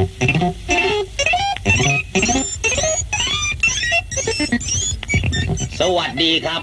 สวัสดีครับ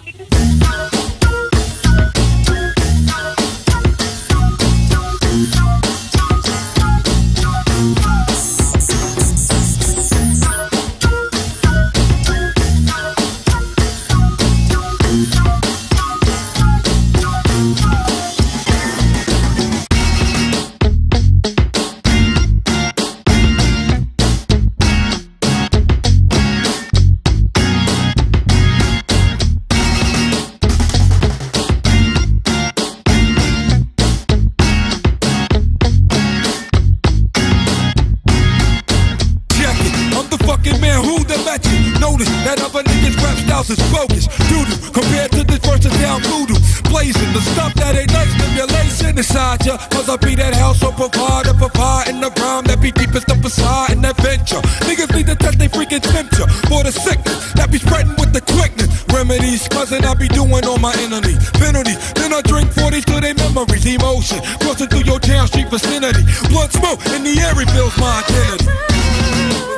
it, fucking man who the met you. Notice that other niggas' rap styles is bogus. Doodoo, compared to this versatile voodoo. Blazing the stuff that ain't nice stimulation inside ya. Cause I be that house so provider, provide in the rhyme that be deepest the facade and adventure. Niggas need to test they freaking temperature for the sickness that be spreading with the quickness. Remedies, cousin, I be doing on my enemy. Penalty, then I drink 40s to their memories. Emotion, crossing through your town street vicinity. Blood smoke in the air reveals my identity.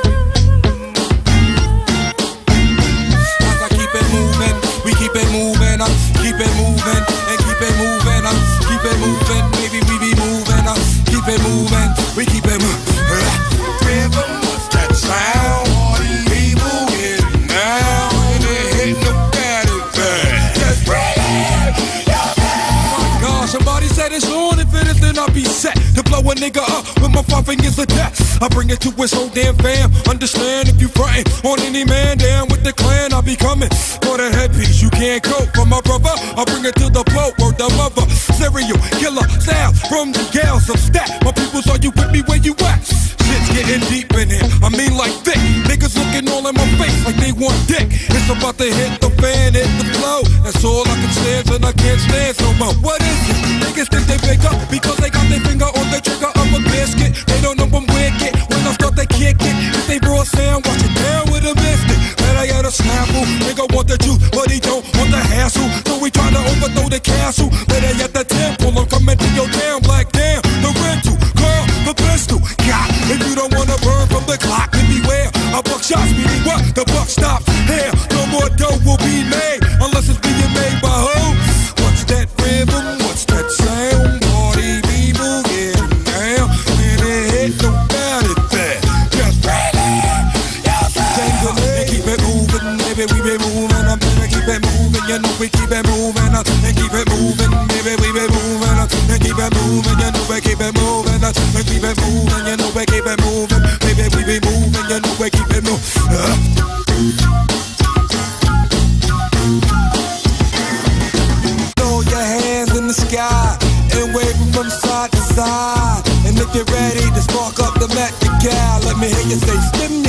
Said it's on. If it is, then I'll be set to blow a nigga up with my five fingers of death. I bring it to his whole damn fam. Understand if you frontin' on any man down with the clan, I'll be coming for the headpiece. You can't cope for my brother. I bring it to the boat, word the mother. Serial killer style from the gals of stat. My peoples, are you with me where you at? Shit's getting deep in here. I mean, like thick. Niggas looking all in my face like they want dick. It's about to hit the fan, hit the flow. That's all I can stand, and I can't stand no more. What is it? Niggas think they big up because they got their finger on the trigger of a biscuit. They don't know I'm wicked. When I start, they kick it. If they raw sound, watch it down with a biscuit. Then I got a snapple. Nigga want the juice, but he don't want the hassle. So we tryna overthrow the castle. Baby. We be moving, I'm keep it moving. You know we keep it moving, uh, and keep it moving, baby. We be moving, uh, and keep it moving. You know we keep it moving, uh, and keep it moving. You know we keep it moving, baby. We be moving, you know we keep it moving. Throw your hands in the sky and wave 'em from side to side. And if you're ready to spark up the Met Gal, let me hear you say stimuli.